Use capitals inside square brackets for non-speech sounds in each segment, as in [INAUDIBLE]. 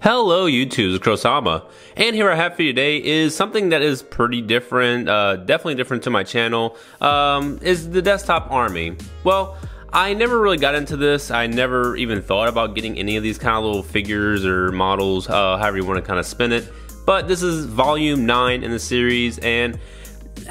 Hello YouTube, it's KrowSama, and here I have for you today is something that is pretty different, uh, definitely different to my channel, um, is the Desktop Army. Well, I never really got into this, I never even thought about getting any of these kind of little figures or models, uh, however you want to kind of spin it, but this is volume 9 in the series, and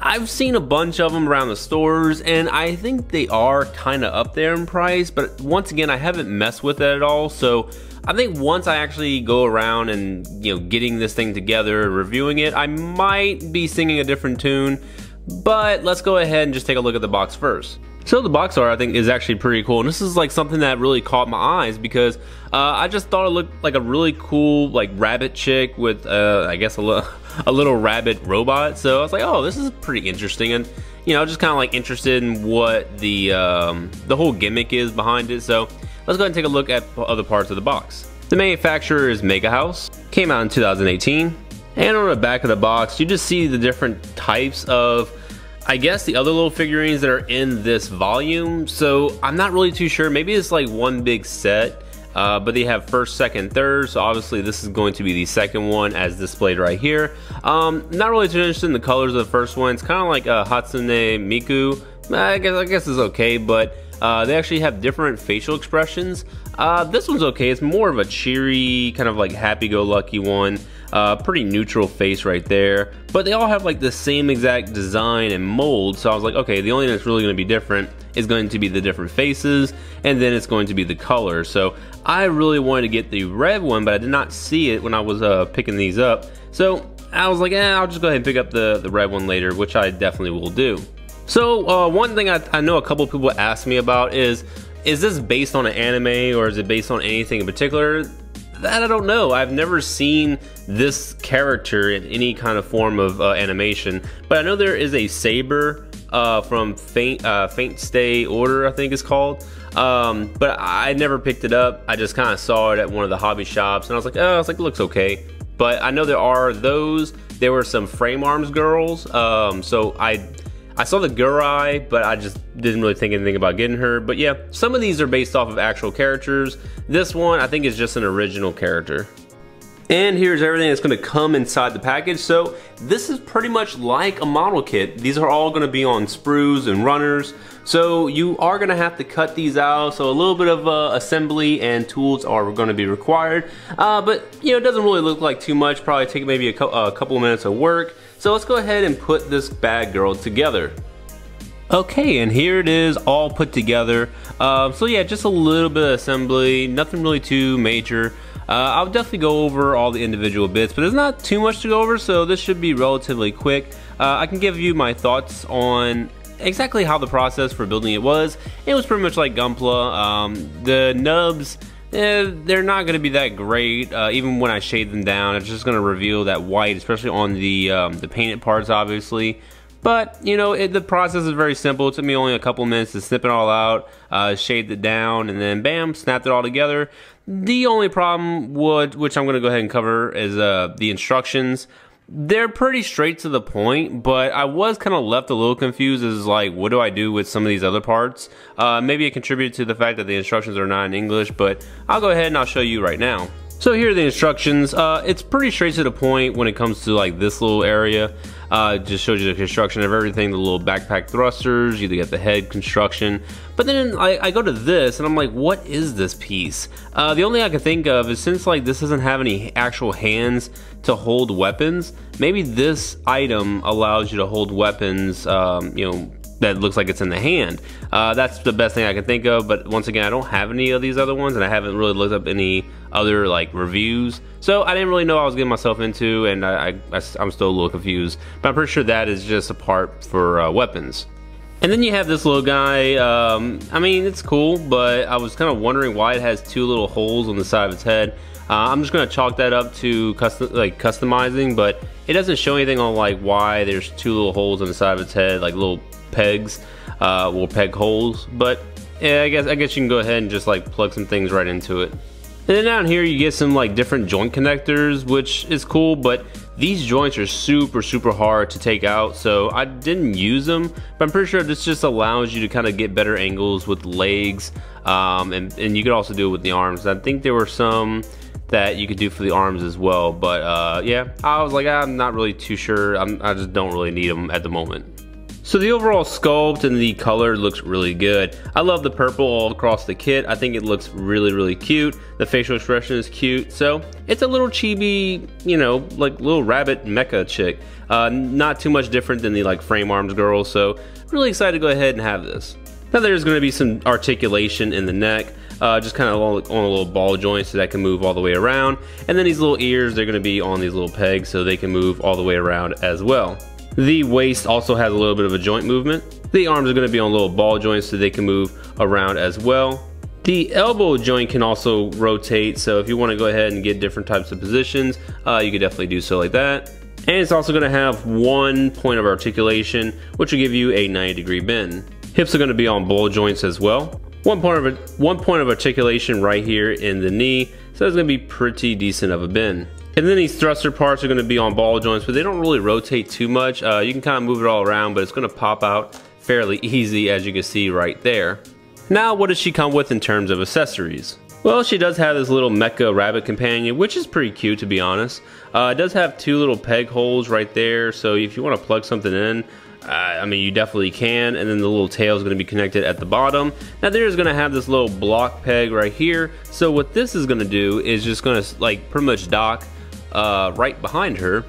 I've seen a bunch of them around the stores and I think they are kind of up there in price, but once again, I haven't messed with it at all. So I think once I actually go around and, you know, getting this thing together and reviewing it, I might be singing a different tune. But let's go ahead and just take a look at the box first. So the box art I think is actually pretty cool and this is like something that really caught my eyes because uh, I just thought it looked like a really cool like rabbit chick with uh, I guess a little [LAUGHS] a little rabbit robot so I was like oh this is pretty interesting and you know just kind of like interested in what the um, the whole gimmick is behind it so let's go ahead and take a look at other parts of the box. The manufacturer is Mega House, came out in 2018 and on the back of the box you just see the different types of I guess the other little figurines that are in this volume. So I'm not really too sure. Maybe it's like one big set. Uh, but they have first, second, third. So obviously this is going to be the second one as displayed right here. Um, not really too interested in the colors of the first one. It's kind of like a Hatsune Miku. I guess I guess it's okay, but uh, they actually have different facial expressions. Uh, this one's okay. It's more of a cheery, kind of like happy-go-lucky one. Uh, pretty neutral face right there. But they all have like the same exact design and mold. So I was like, okay, the only thing that's really going to be different is going to be the different faces. And then it's going to be the color. So I really wanted to get the red one, but I did not see it when I was uh, picking these up. So I was like, eh, I'll just go ahead and pick up the, the red one later, which I definitely will do. So uh, one thing I, I know a couple people asked me about is, is this based on an anime or is it based on anything in particular? That I don't know. I've never seen this character in any kind of form of uh, animation, but I know there is a saber uh, from Fate uh, Fate Stay Order, I think it's called. Um, but I never picked it up. I just kind of saw it at one of the hobby shops, and I was like, oh, it's like it looks okay. But I know there are those. There were some frame arms girls, um, so I I saw the Gourai, but I just didn't really think anything about getting her. But yeah, some of these are based off of actual characters. This one, I think, is just an original character. And here's everything that's gonna come inside the package. So this is pretty much like a model kit. These are all gonna be on sprues and runners. So you are gonna have to cut these out. So a little bit of uh, assembly and tools are gonna be required. Uh, but you know, it doesn't really look like too much. Probably take maybe a, co a couple minutes of work. So let's go ahead and put this bad girl together. Okay, and here it is all put together. Uh, so yeah, just a little bit of assembly, nothing really too major. Uh, I'll definitely go over all the individual bits, but there's not too much to go over, so this should be relatively quick. Uh, I can give you my thoughts on exactly how the process for building it was. It was pretty much like Gunpla. Um, the nubs, eh, they're not going to be that great. Uh, even when I shade them down, it's just going to reveal that white, especially on the um, the painted parts, obviously. But, you know, it, the process is very simple. It took me only a couple minutes to snip it all out, uh, shade it down, and then bam, snapped it all together. The only problem, would, which I'm going to go ahead and cover, is uh, the instructions they're pretty straight to the point, but I was kind of left a little confused as like, what do I do with some of these other parts? Uh, maybe it contributed to the fact that the instructions are not in English, but I'll go ahead and I'll show you right now. So here are the instructions. Uh, it's pretty straight to the point when it comes to like this little area. Uh, just shows you the construction of everything, the little backpack thrusters, you get the head construction. But then I, I, go to this and I'm like, what is this piece? Uh, the only I can think of is since like this doesn't have any actual hands to hold weapons, maybe this item allows you to hold weapons, um, you know, that looks like it's in the hand. Uh, that's the best thing I can think of, but once again, I don't have any of these other ones, and I haven't really looked up any other like reviews. So I didn't really know I was getting myself into, and I, I, am still a little confused. But I'm pretty sure that is just a part for uh, weapons. And then you have this little guy. Um, I mean, it's cool, but I was kind of wondering why it has two little holes on the side of its head. Uh, I'm just gonna chalk that up to custom, like customizing, but it doesn't show anything on like why there's two little holes on the side of its head, like little pegs, uh, or peg holes. But yeah, I guess I guess you can go ahead and just like plug some things right into it. And then down here you get some like different joint connectors, which is cool, but these joints are super, super hard to take out, so I didn't use them, but I'm pretty sure this just allows you to kind of get better angles with legs, um, and, and you could also do it with the arms. I think there were some that you could do for the arms as well. But uh, yeah, I was like, I'm not really too sure. I'm, I just don't really need them at the moment. So the overall sculpt and the color looks really good. I love the purple all across the kit. I think it looks really, really cute. The facial expression is cute. So it's a little chibi, you know, like little rabbit mecha chick. Uh, not too much different than the like frame arms girl. So really excited to go ahead and have this. Now there's going to be some articulation in the neck. Uh, just kind of on, a little ball joint so that can move all the way around. And then these little ears, they're going to be on these little pegs so they can move all the way around as well. The waist also has a little bit of a joint movement. The arms are going to be on little ball joints so they can move around as well. The elbow joint can also rotate, so if you want to go ahead and get different types of positions, uh, you can definitely do so like that. And it's also going to have one point of articulation, which will give you a 90 degree bend. Hips are going to be on ball joints as well. One point of one point of articulation right here in the knee, so it's going to be pretty decent of a bend. And then these thruster parts are going to be on ball joints, but they don't really rotate too much. Uh, you can kind of move it all around, but it's going to pop out fairly easy as you can see right there. Now, what does she come with in terms of accessories? Well, she does have this little mecha rabbit companion, which is pretty cute to be honest. Uh, it does have two little peg holes right there, so if you want to plug something in, uh, I mean, you definitely can. And then the little tail is going to be connected at the bottom. Now, there's going to have this little block peg right here. So what this is going to do is just going to like pretty much dock uh, right behind her,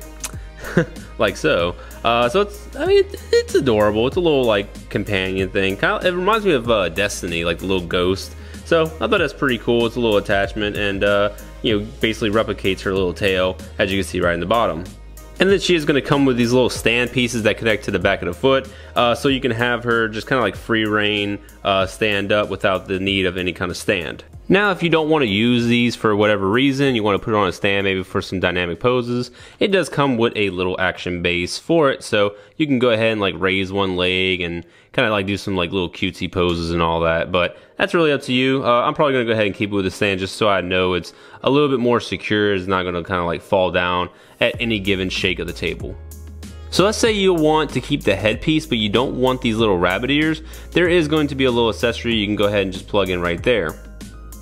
[LAUGHS] like so. Uh, so it's, I mean, it's adorable. It's a little like companion thing. Kind of, it reminds me of uh, Destiny, like the little ghost. So I thought that's pretty cool. It's a little attachment, and uh, you know, basically replicates her little tail, as you can see right in the bottom. And then she is going to come with these little stand pieces that connect to the back of the foot, uh, so you can have her just kind of like free reign uh, stand up without the need of any kind of stand. Now, if you don't want to use these for whatever reason, you want to put it on a stand maybe for some dynamic poses, it does come with a little action base for it. So you can go ahead and like raise one leg and kind of like do some like little cutesy poses and all that. But that's really up to you. Uh, I'm probably going to go ahead and keep it with the stand just so I know it's a little bit more secure. It's not going to kind of like fall down at any given shake of the table. So let's say you want to keep the headpiece, but you don't want these little rabbit ears. There is going to be a little accessory you can go ahead and just plug in right there.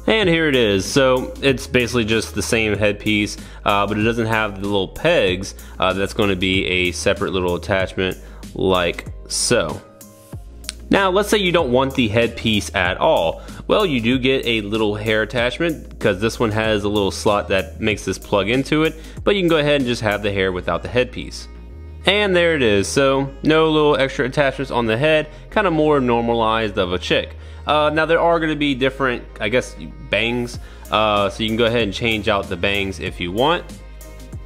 And here it is. So it's basically just the same headpiece, uh, but it doesn't have the little pegs. Uh, that's going to be a separate little attachment like so. Now, let's say you don't want the headpiece at all. Well, you do get a little hair attachment because this one has a little slot that makes this plug into it, but you can go ahead and just have the hair without the headpiece. And there it is, so no little extra attachments on the head, kind of more normalized of a chick. Uh, now there are going to be different, I guess, bangs. Uh, so you can go ahead and change out the bangs if you want.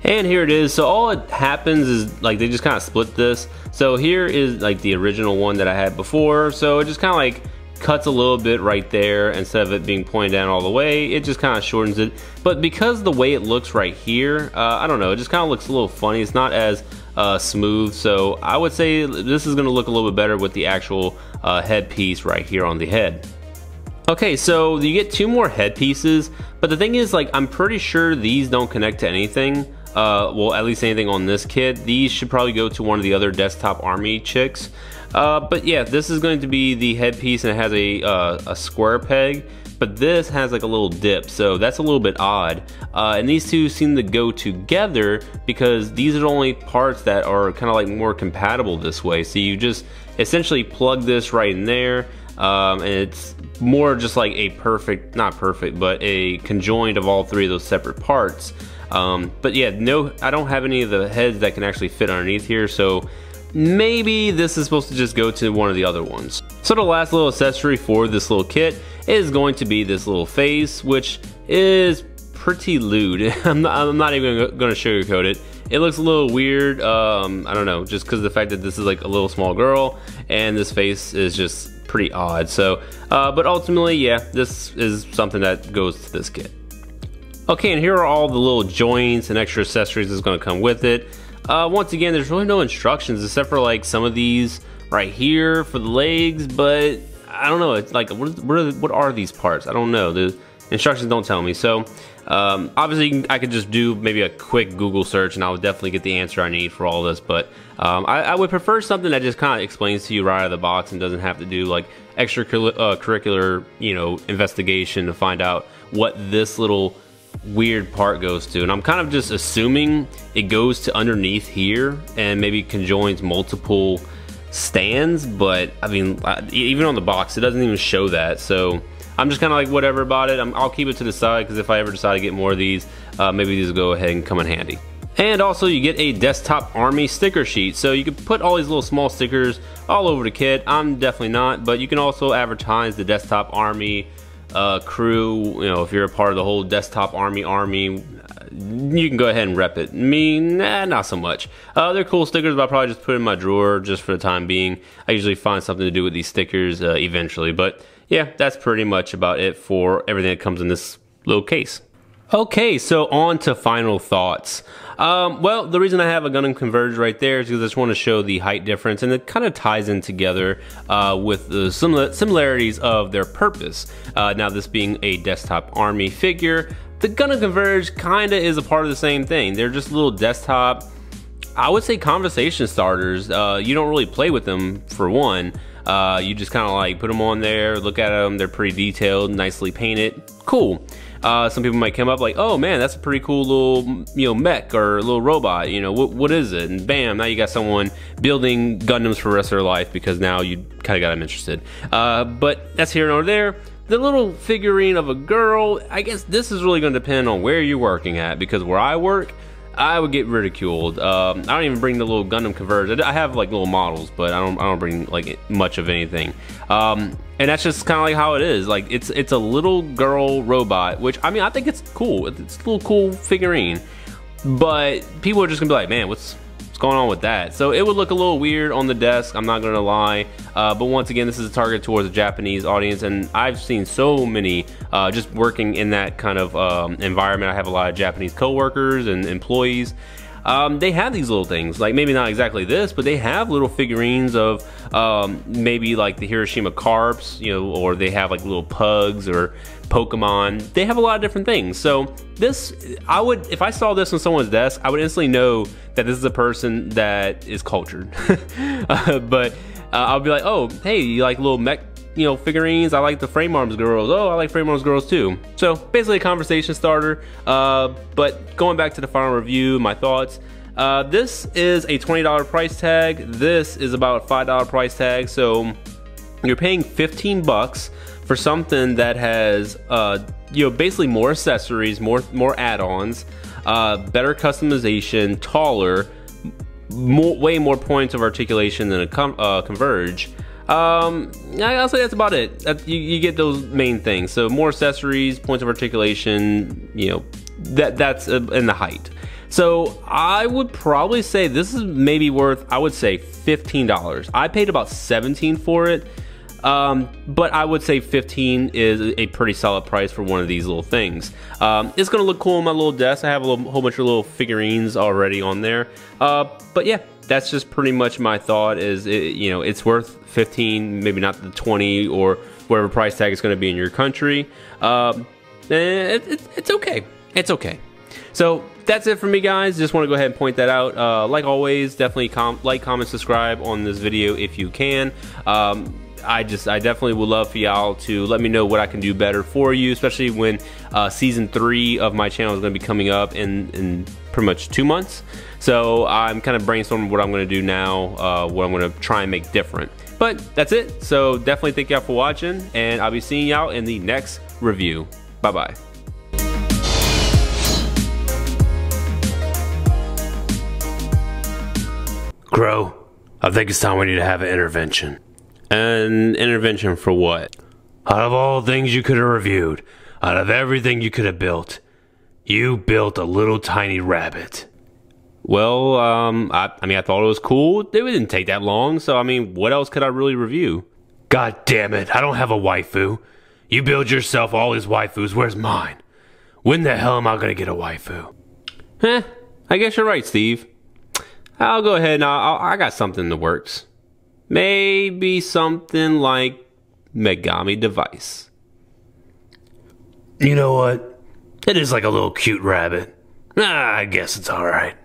And here it is. So all it happens is like they just kind of split this. So here is like the original one that I had before. So it just kind of like cuts a little bit right there instead of it being pointed down all the way. It just kind of shortens it. But because the way it looks right here, uh, I don't know, it just kind of looks a little funny. It's not as uh, smooth. So I would say this is to look a little bit better with the actual uh, headpiece right here on the head. Okay, so you get two more headpieces, but the thing is, like, I'm pretty sure these don't connect to anything. Uh, well, at least anything on this kit. These should probably go to one of the other desktop army chicks. Uh, but yeah, this is going to be the headpiece and it has a, uh, a square peg but this has like a little dip, so that's a little bit odd. Uh, and these two seem to go together because these are the only parts that are kind of like more compatible this way. So you just essentially plug this right in there, um, and it's more just like a perfect, not perfect, but a conjoined of all three of those separate parts. Um, but yeah, no, I don't have any of the heads that can actually fit underneath here, so maybe this is supposed to just go to one of the other ones. So the last little accessory for this little kit is going to be this little face, which is pretty lewd. [LAUGHS] I'm not, I'm not even to sugarcoat it. It looks a little weird. Um, I don't know, just because the fact that this is like a little small girl and this face is just pretty odd. So, uh, but ultimately, yeah, this is something that goes to this kit. Okay, and here are all the little joints and extra accessories that's to come with it. Uh, once again, there's really no instructions except for like some of these right here for the legs, but I don't know. It's like what what are, what are these parts? I don't know. The instructions don't tell me. So um, obviously I could just do maybe a quick Google search and I would definitely get the answer I need for all this. But um, I, I, would prefer something that just kind of explains to you right out of the box and doesn't have to do like extracurricular, uh, you know, investigation to find out what this little weird part goes to. And I'm kind of just assuming it goes to underneath here and maybe conjoins multiple stands. But I mean, even on the box, it doesn't even show that. So I'm just kind of like whatever about it. i will keep it to the side because if I ever decide to get more of these, uh, maybe these will go ahead and come in handy. And also you get a desktop army sticker sheet. So you can put all these little small stickers all over the kit. I'm definitely not, but you can also advertise the desktop army uh, crew. You know, if you're a part of the whole desktop army army, you can go ahead and rep it. Me, nah, not so much. Uh, they're cool stickers, but I'll probably just put in my drawer just for the time being. I usually find something to do with these stickers uh, eventually, but yeah, that's pretty much about it for everything that comes in this little case. Okay, so on to final thoughts. Um, well, the reason I have a Gundam Converge right there is because I just want to show the height difference, and it kind of ties in together uh, with the similarities of their purpose. Uh, now, this being a desktop army figure, the Gundam Converge kind of is a part of the same thing. They're just little desktop, I would say conversation starters. Uh, you don't really play with them for one. Uh, you just kind of like put them on there, look at them. They're pretty detailed, nicely painted. Cool. Uh, some people might come up like, oh man, that's a pretty cool little you know mech or a little robot. You know what what is it? And bam, now you got someone building Gundams for the rest of their life because now you kind of got them interested. Uh, but that's here and over there. The little figurine of a girl, I guess this is really going to depend on where you're working at because where I work, I would get ridiculed. Um, I don't even bring the little Gundam converters. I have like little models, but I don't. I don't bring like much of anything. Um, and that's just kind of like how it is. Like it's it's a little girl robot, which I mean I think it's cool. It's a little cool figurine, but people are just gonna be like, man, what's what's going on with that? So it would look a little weird on the desk. I'm not gonna lie. Uh, but once again, this is a target towards a Japanese audience, and I've seen so many uh, just working in that kind of um, environment. I have a lot of Japanese coworkers and employees. Um, they have these little things, like maybe not exactly this, but they have little figurines of um, maybe like the Hiroshima Carps, you know, or they have like little pugs or Pokemon. They have a lot of different things. So this, I would, if I saw this on someone's desk, I would instantly know that this is a person that is cultured. [LAUGHS] uh, but uh, I'll be like, oh, hey, you like little mech, you know, figurines? I like the frame arms girls. Oh, I like frame arms girls too. So basically a conversation starter. Uh, but going back to the final review, my thoughts. Uh, this is a $20 price tag. This is about a $5 price tag. So you're paying 15 bucks for something that has, uh, you know, basically more accessories, more more add-ons, uh, better customization, taller, more, way more points of articulation than a uh, Converge. Um, I'll say that's about it. You, you, get those main things. So more accessories, points of articulation. You know, that that's uh, in the height. So I would probably say this is maybe worth. I would say fifteen dollars. I paid about seventeen for it. Um, but I would say 15 is a pretty solid price for one of these little things. Um, it's gonna look cool on my little desk. I have a little, whole bunch of little figurines already on there. Uh, but yeah, that's just pretty much my thought. Is it, you know it's worth 15, maybe not the 20 or whatever price tag is going to be in your country. Um, it, it, it's okay. It's okay. So that's it for me, guys. Just want to go ahead and point that out. Uh, like always, definitely com like, comment, subscribe on this video if you can. Um, I just I definitely would love for y'all to let me know what I can do better for you, especially when uh, season three of my channel is going to be coming up in in pretty much two months. So I'm kind of brainstorming what I'm going to do now, uh, what I'm going to try and make different. But that's it. So definitely thank y'all for watching, and I'll be seeing y'all in the next review. Bye bye. Krow, I think it's time we need to have an intervention. An intervention for what? Out of all things you could have reviewed, out of everything you could have built, you built a little tiny rabbit. Well, um, I, I mean, I thought it was cool. It didn't take that long, so I mean, what else could I really review? God damn it, I don't have a waifu. You build yourself all these waifus, where's mine? When the hell am I gonna get a waifu? Eh, I guess you're right, Steve. I'll go ahead and I'll, I got something in the works. Maybe something like Megami Device. You know what? It is like a little cute rabbit. Ah, I guess it's alright.